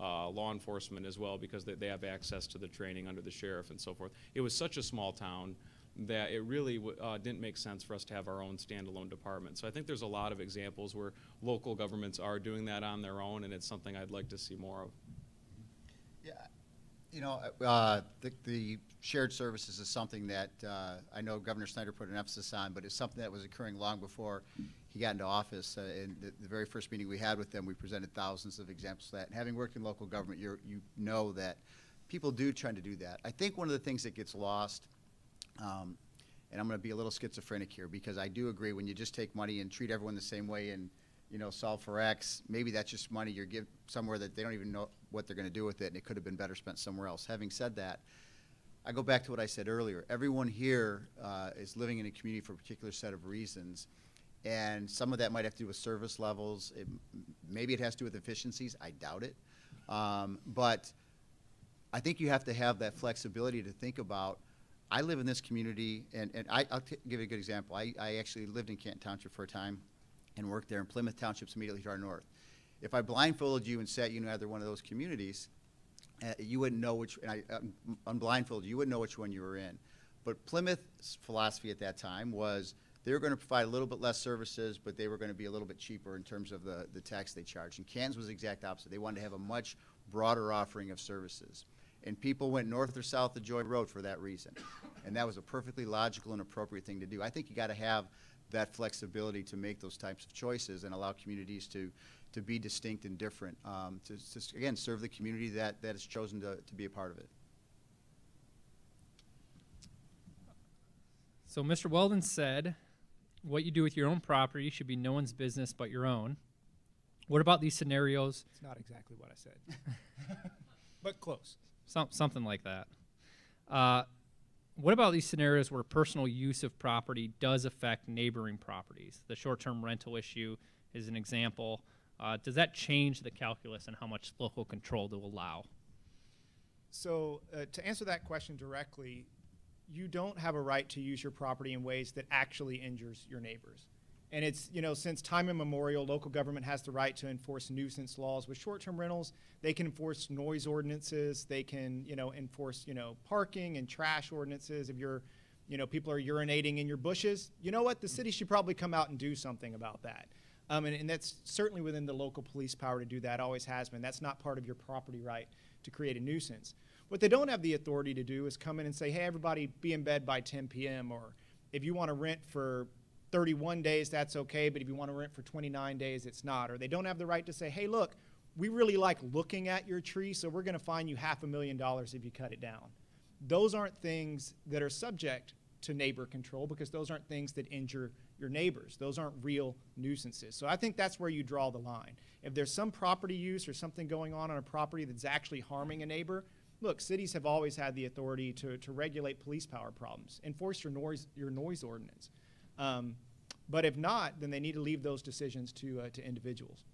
uh, law enforcement as well because they, they have access to the training under the sheriff and so forth. It was such a small town that it really uh, didn't make sense for us to have our own standalone department. So I think there's a lot of examples where local governments are doing that on their own, and it's something I'd like to see more of. Yeah, you know, uh, the, the shared services is something that uh, I know Governor Snyder put an emphasis on, but it's something that was occurring long before he got into office. Uh, in the, the very first meeting we had with them, we presented thousands of examples of that. And having worked in local government, you're, you know that people do try to do that. I think one of the things that gets lost, um, and I'm going to be a little schizophrenic here because I do agree when you just take money and treat everyone the same way and you know solve for X, maybe that's just money you're give somewhere that they don't even know what they're going to do with it, and it could have been better spent somewhere else. Having said that, I go back to what I said earlier. Everyone here uh, is living in a community for a particular set of reasons, and some of that might have to do with service levels. It, maybe it has to do with efficiencies. I doubt it, um, but I think you have to have that flexibility to think about. I live in this community, and, and I, I'll t- give you a good example. I, I actually lived in Canton Township for a time and worked there, in Plymouth Township's immediately to our north. If I blindfolded you and sat you in either one of those communities, uh, you wouldn't know which, and I um, unblindfolded you wouldn't know which one you were in. But Plymouth's philosophy at that time was they were going to provide a little bit less services, but they were going to be a little bit cheaper in terms of the, the tax they charged. And Canton's was the exact opposite. They wanted to have a much broader offering of services. And people went north or south of Joy Road for that reason. And that was a perfectly logical and appropriate thing to do. I think you got to have that flexibility to make those types of choices and allow communities to, to be distinct and different, um, to, to, again, serve the community that, that has chosen to, to be a part of it. So Mr. Weldon said, what you do with your own property should be no one's business but your own. What about these scenarios? It's not exactly what I said, but close. Some, something like that. Uh, what about these scenarios where personal use of property does affect neighboring properties? The short term rental issue is an example, uh, does that change the calculus and how much local control to allow? So, uh, to answer that question directly, you don't have a right to use your property in ways that actually injures your neighbors. And it's, you know, since time immemorial, local government has the right to enforce nuisance laws. With short-term rentals, they can enforce noise ordinances, they can, you know, enforce, you know, parking and trash ordinances. If you're, you know, people are urinating in your bushes, you know what? The city should probably come out and do something about that. Um, and, and that's certainly within the local police power to do that, always has been. That's not part of your property right to create a nuisance. What they don't have the authority to do is come in and say, hey, everybody be in bed by 10 p.m. Or if you want to rent for 31 days, that's okay, but if you want to rent for 29 days, it's not. Or they don't have the right to say, hey, look, we really like looking at your tree, so we're going to fine you half a million dollars if you cut it down. Those aren't things that are subject to neighbor control because those aren't things that injure your neighbors. Those aren't real nuisances. So I think that's where you draw the line. If there's some property use or something going on on a property that's actually harming a neighbor, look, cities have always had the authority to, to regulate police power problems, enforce your noise, your noise ordinance. Um, but if not, then they need to leave those decisions to, uh, to individuals.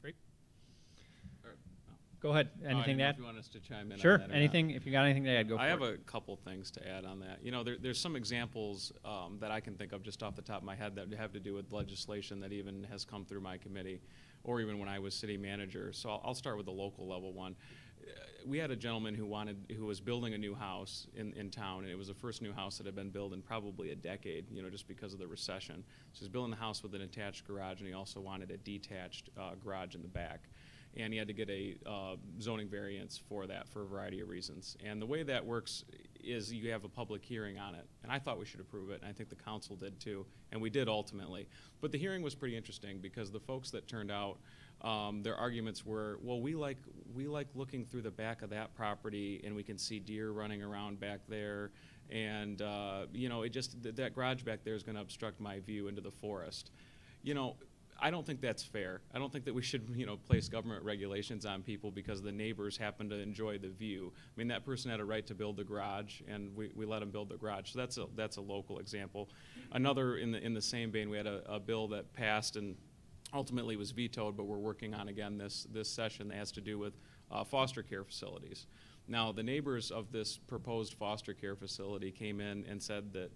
Great. Or- oh. Go ahead. Oh, I Anything didn't to know add? If you want us to chime in on Sure. that or not. Anything? If you got anything to add, go for I it. have a couple things to add on that. You know, there, there's some examples um, that I can think of just off the top of my head that have to do with legislation that even has come through my committee, or even when I was city manager. So I'll, I'll start with the local level one. We had a gentleman who wanted, who was building a new house in, in town, and it was the first new house that had been built in probably a decade, you know, just because of the recession. So he's building the house with an attached garage, and he also wanted a detached uh, garage in the back and he had to get a uh, zoning variance for that for a variety of reasons. And the way that works is you have a public hearing on it, and I thought we should approve it, and I think the council did too, and we did ultimately. But the hearing was pretty interesting because the folks that turned out, um, their arguments were, well, we like we like looking through the back of that property, and we can see deer running around back there, and uh, you know, it just th- that garage back there is going to obstruct my view into the forest. You know, I don't think that's fair. I don't think that we should, you know, place government regulations on people because the neighbors happen to enjoy the view. I mean, that person had a right to build the garage, and we, we let them build the garage. So that's a that's a local example. Another in the in the same vein, we had a, a bill that passed and ultimately was vetoed, but we're working on again this this session that has to do with uh, foster care facilities. Now, the neighbors of this proposed foster care facility came in and said that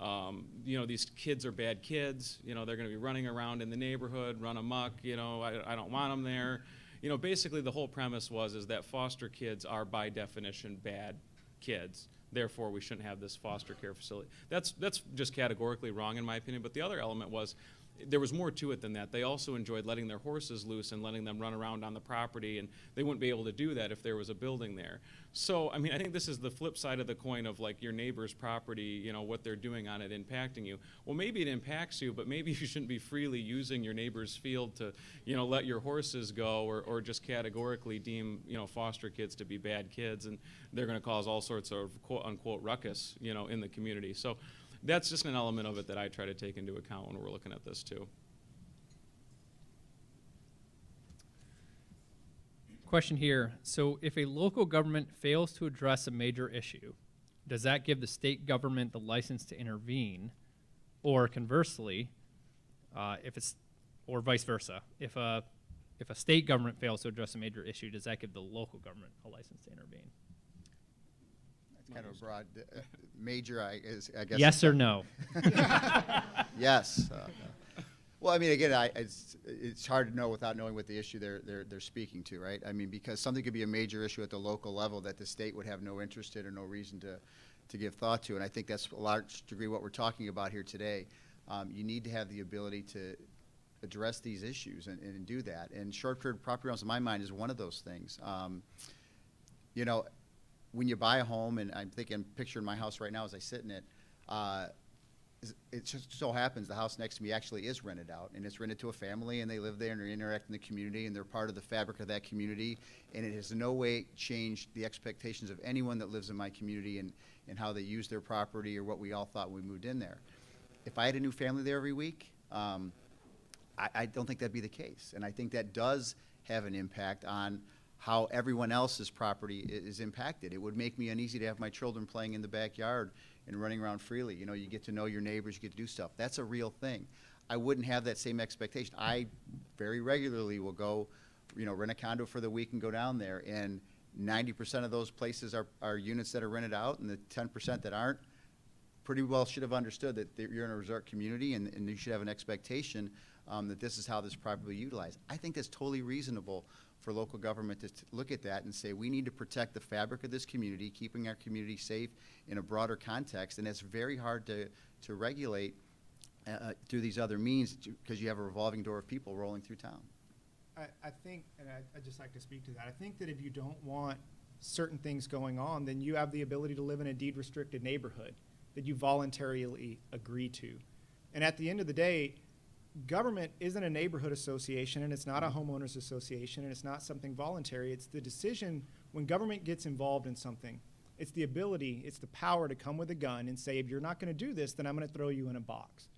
um, you know, these kids are bad kids. You know, they're going to be running around in the neighborhood, run amok. You know, I, I don't want them there. You know, basically the whole premise was is that foster kids are by definition bad kids. Therefore, we shouldn't have this foster care facility. That's that's just categorically wrong in my opinion. But the other element was there was more to it than that. They also enjoyed letting their horses loose and letting them run around on the property, and they wouldn't be able to do that if there was a building there. So, I mean, I think this is the flip side of the coin of like your neighbor's property, you know, what they're doing on it impacting you. Well, maybe it impacts you, but maybe you shouldn't be freely using your neighbor's field to, you know, let your horses go or, or just categorically deem, you know, foster kids to be bad kids, and they're going to cause all sorts of quote unquote ruckus, you know, in the community. So, that's just an element of it that I try to take into account when we're looking at this too. Question here. So, if a local government fails to address a major issue, does that give the state government the license to intervene? Or conversely, uh, if it's, or vice versa, if a, if a state government fails to address a major issue, does that give the local government a license to intervene? It's kind of a broad, uh, major, I is, I guess. Yes or no? Yes. uh, Well, I mean, again, I, it's, it's hard to know without knowing what the issue they're, they're, they're speaking to, right? I mean, because something could be a major issue at the local level that the state would have no interest in or no reason to, to give thought to. And I think that's a large degree what we're talking about here today. Um, you need to have the ability to address these issues and, and do that. And short period property rentals, in my mind, is one of those things. Um, you know, when you buy a home, and I'm thinking, picturing my house right now as I sit in it, uh, it just so happens the house next to me actually is rented out, and it's rented to a family, and they live there and they interact in the community, and they're part of the fabric of that community, and it has no way changed the expectations of anyone that lives in my community and, and how they use their property or what we all thought when we moved in there. If I had a new family there every week, um, I, I don't think that'd be the case. And I think that does have an impact on how everyone else's property is impacted. It would make me uneasy to have my children playing in the backyard and running around freely. You know, you get to know your neighbors, you get to do stuff. That's a real thing. I wouldn't have that same expectation. I very regularly will go, you know, rent a condo for the week and go down there, and ninety percent of those places are, are units that are rented out, and the ten percent that aren't, pretty well should have understood that you're in a resort community, and, and you should have an expectation um, that this is how this property is properly utilized. I think that's totally reasonable for local government to look at that and say, we need to protect the fabric of this community, keeping our community safe in a broader context, and it's very hard to, to regulate uh, uh, through these other means, because you have a revolving door of people rolling through town. I, I think, and I, I'd just like to speak to that, I think that if you don't want certain things going on, then you have the ability to live in a deed restricted neighborhood that you voluntarily agree to. And at the end of the day, government isn't a neighborhood association and it's not a homeowners association and it's not something voluntary. It's the decision, when government gets involved in something, it's the ability, it's the power to come with a gun and say, if you're not gonna do this, then I'm gonna throw you in a box.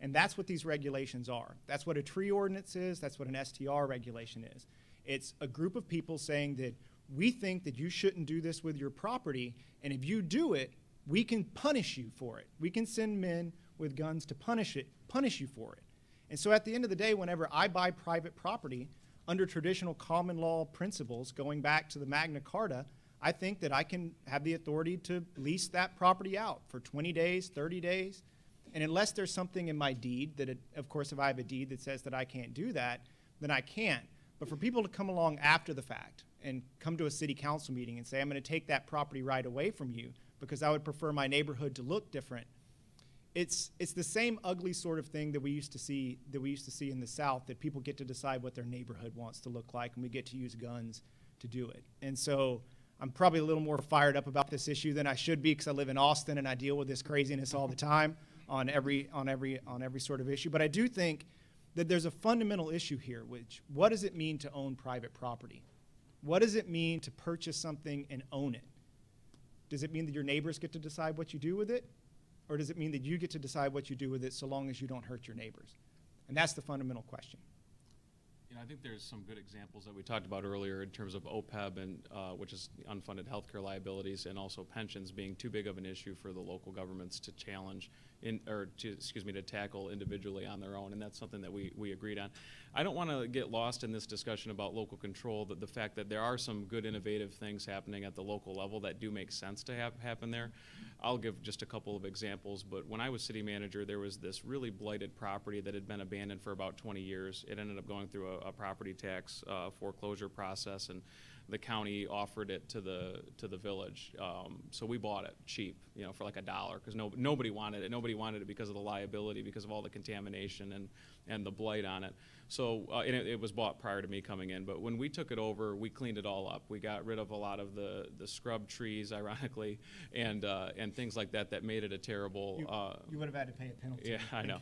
And that's what these regulations are. That's what a tree ordinance is, that's what an STR regulation is. It's a group of people saying that we think that you shouldn't do this with your property, and if you do it, we can punish you for it. We can send men with guns to punish it, punish you for it. And so at the end of the day, whenever I buy private property under traditional common law principles, going back to the Magna Carta, I think that I can have the authority to lease that property out for 20 days, 30 days. And unless there's something in my deed that, it, of course, if I have a deed that says that I can't do that, then I can't. But for people to come along after the fact and come to a city council meeting and say, I'm going to take that property right away from you because I would prefer my neighborhood to look different, it's it's the same ugly sort of thing that we used to see that we used to see in the South that people get to decide what their neighborhood wants to look like, and we get to use guns to do it. And so I'm probably a little more fired up about this issue than I should be because I live in Austin and I deal with this craziness all the time on every on every on every sort of issue. But I do think that there's a fundamental issue here, which what does it mean to own private property? What does it mean to purchase something and own it? Does it mean that your neighbors get to decide what you do with it? Or does it mean that you get to decide what you do with it so long as you don't hurt your neighbors? And that's the fundamental question. You know, I think there's some good examples that we talked about earlier in terms of OPEB and, uh, which is unfunded healthcare liabilities, and also pensions being too big of an issue for the local governments to challenge in, or to, excuse me, to tackle individually on their own, and that's something that we, we agreed on. I don't want to get lost in this discussion about local control, that the fact that there are some good innovative things happening at the local level that do make sense to have happen there. I'll give just a couple of examples, but when I was city manager, there was this really blighted property that had been abandoned for about 20 years. It ended up going through a, a property tax uh, foreclosure process, and the county offered it to the to the village. Um, so we bought it cheap, you know, for like a dollar because no, nobody wanted it. Nobody wanted it because of the liability, because of all the contamination and and the blight on it. So uh, and it, it was bought prior to me coming in. But when we took it over, we cleaned it all up. We got rid of a lot of the the scrub trees, ironically, and uh, and things like that that made it a terrible. You, uh, you would have had to pay a penalty. yeah, I know.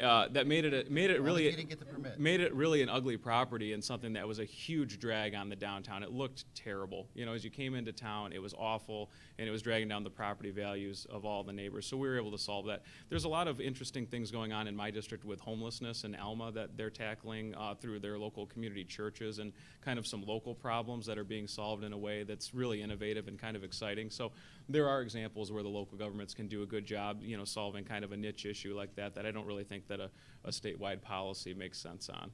Uh, that made it a, made it really you didn't get the permit. made it really an ugly property and something that was a huge drag on the downtown. It looked terrible. You know, as you came into town, it was awful, and it was dragging down the property values of all the neighbors. So we were able to solve that. There's a lot of interesting things going on in my district with homelessness and Alma that they're tackling uh, through their local community churches and kind of some local problems that are being solved in a way that's really innovative and kind of exciting. So there are examples where the local governments can do a good job, you know, solving kind of a niche issue like that that I don't really think that a, a statewide policy makes sense on.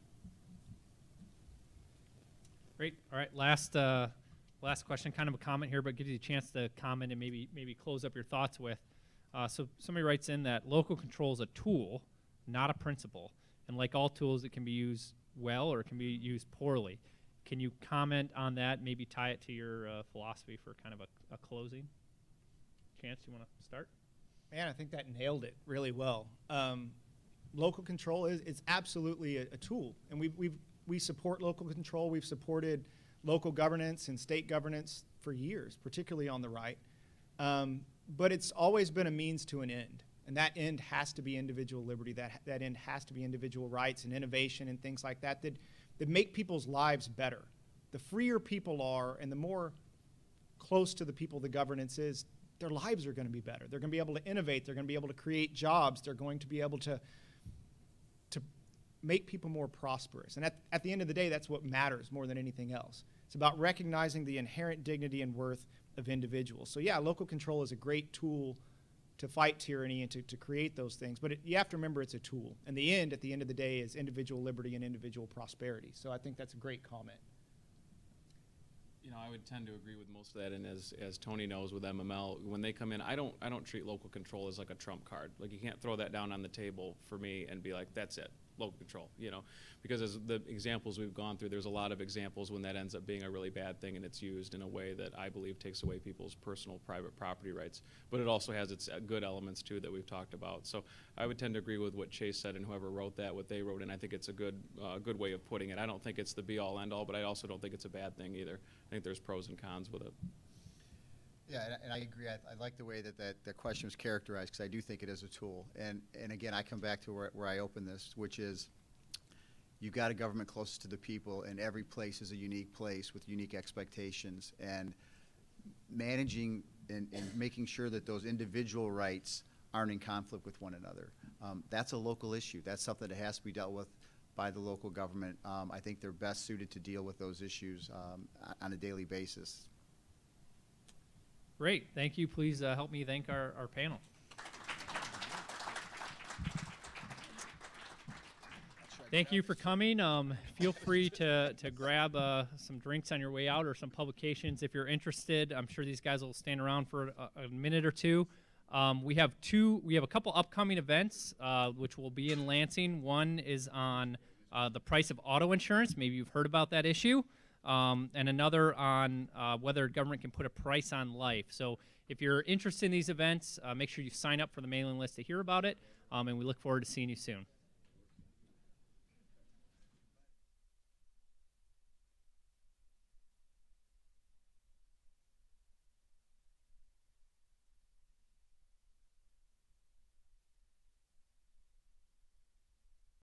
Great. All right. Last uh, last question, kind of a comment here, but gives you a chance to comment and maybe maybe close up your thoughts with. Uh, so somebody writes in that local control is a tool, not a principle, and like all tools, it can be used well or it can be used poorly. Can you comment on that? Maybe tie it to your uh, philosophy for kind of a, a closing. Chance, you want to start? Man, I think that nailed it really well. Um, local control is it's absolutely a, a tool, and we we we support local control. We've supported local governance and state governance for years, particularly on the right. Um, but it's always been a means to an end, and that end has to be individual liberty. That that end has to be individual rights and innovation and things like that that that make people's lives better. The freer people are, and the more close to the people the governance is, their lives are going to be better. They're going to be able to innovate. They're going to be able to create jobs. They're going to be able to to make people more prosperous. And at, at the end of the day, that's what matters more than anything else. It's about recognizing the inherent dignity and worth of individuals. So yeah, local control is a great tool to fight tyranny and to, to create those things. But it, you have to remember it's a tool. And the end, at the end of the day, is individual liberty and individual prosperity. So I think that's a great comment. You know, I would tend to agree with most of that, and as, as Tony knows with MML, when they come in, I don't, I don't treat local control as like a trump card. Like, you can't throw that down on the table for me and be like, that's it, local control, you know? Because as the examples we've gone through, there's a lot of examples when that ends up being a really bad thing and it's used in a way that I believe takes away people's personal private property rights. But it also has its uh, good elements too that we've talked about. So I would tend to agree with what Chase said and whoever wrote that, what they wrote, and I think it's a good, uh, good way of putting it. I don't think it's the be-all, end-all, but I also don't think it's a bad thing either. I think there's pros and cons with it. Yeah, and, I- and I agree. I, I like the way that that, that question was characterized because I do think it is a tool. And, and again, I come back to where, where I opened this, which is you've got a government closest to the people, and every place is a unique place with unique expectations. And managing and, and making sure that those individual rights aren't in conflict with one another. Um, that's a local issue. That's something that has to be dealt with by the local government. Um, I think they're best suited to deal with those issues um, on a daily basis. Great. Thank you. Please uh, help me thank our, our panel. Thank you for coming. Um, feel free to, to grab uh, some drinks on your way out or some publications if you're interested. I'm sure these guys will stand around for a, a minute or two. Um, we have two. We have a couple upcoming events, uh, which will be in Lansing. One is on uh, the price of auto insurance. Maybe you've heard about that issue. Um, and another on uh, whether government can put a price on life. So if you're interested in these events, uh, make sure you sign up for the mailing list to hear about it. Um, and we look forward to seeing you soon.